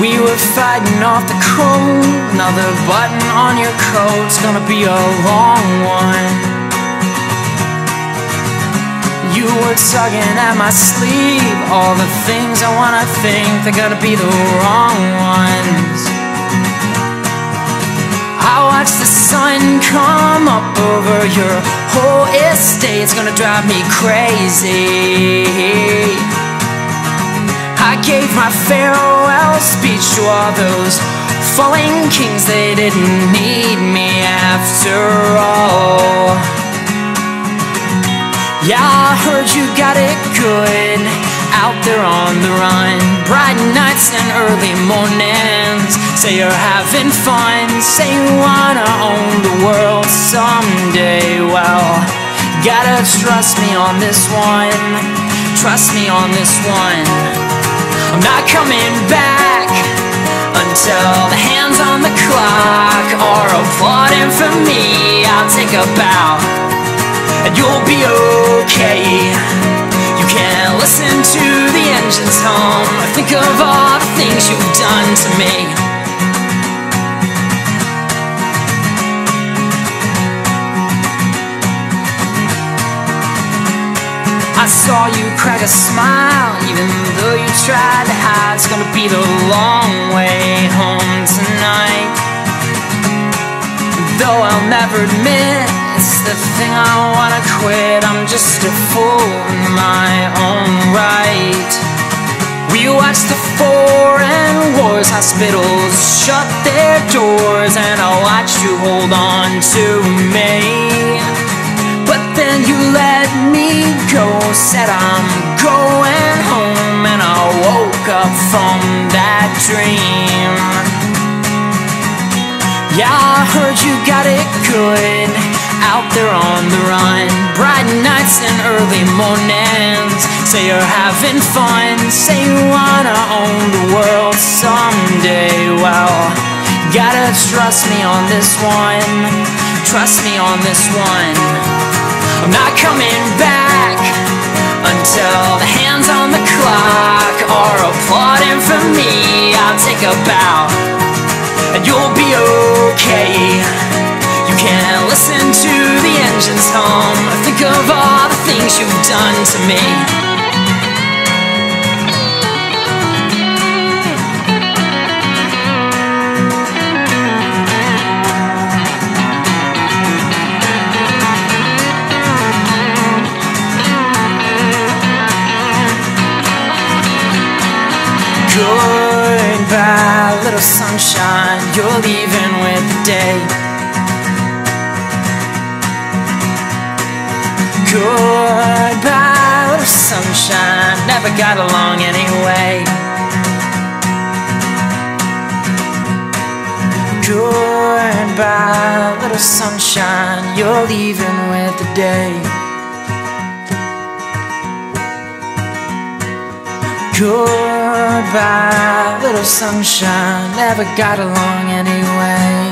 We were fighting off the cold. Another button on your coat's gonna be a long one. You were tugging at my sleeve. All the things I wanna think, they're gonna be the wrong ones. I watch the sun come up over your whole estate. It's gonna drive me crazy. I gave my farewell speech to all those falling kings. They didn't need me after all. Yeah, I heard you got it good out there on the run. Bright nights and early mornings. Say you're having fun. Say you wanna own the world someday. Well, gotta trust me on this one. Trust me on this one. I'm not coming back me. I'll take a bow and you'll be okay. You can listen to the engines hum. Think of all the things you've done to me. I saw you crack a smile, even though you tried to hide. It's gonna be the long Though I'll never admit it's the thing I wanna quit. I'm just a fool in my own right. We watched the foreign wars, hospitals shut their doors, and I watched you hold on to me. But then you let me go, said I'm going home, and I woke up from that dream. Yeah, I heard you got it good out there on the run. Bright nights and early mornings. Say you're having fun. Say you wanna own the world someday. Well, gotta trust me on this one. Trust me on this one. I'm not coming back until the hands on the clock are applauding for me. I'll take a bow and you'll be okay. You can listen to the engines hum. Think of all the things you've done to me. Goodbye, little sunshine. You're leaving with the day. Goodbye, little sunshine. Never got along anyway. Goodbye, little sunshine. You're leaving with the day. Goodbye, little sunshine. Never got along anyway.